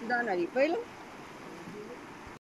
जाणार आहे पहिलं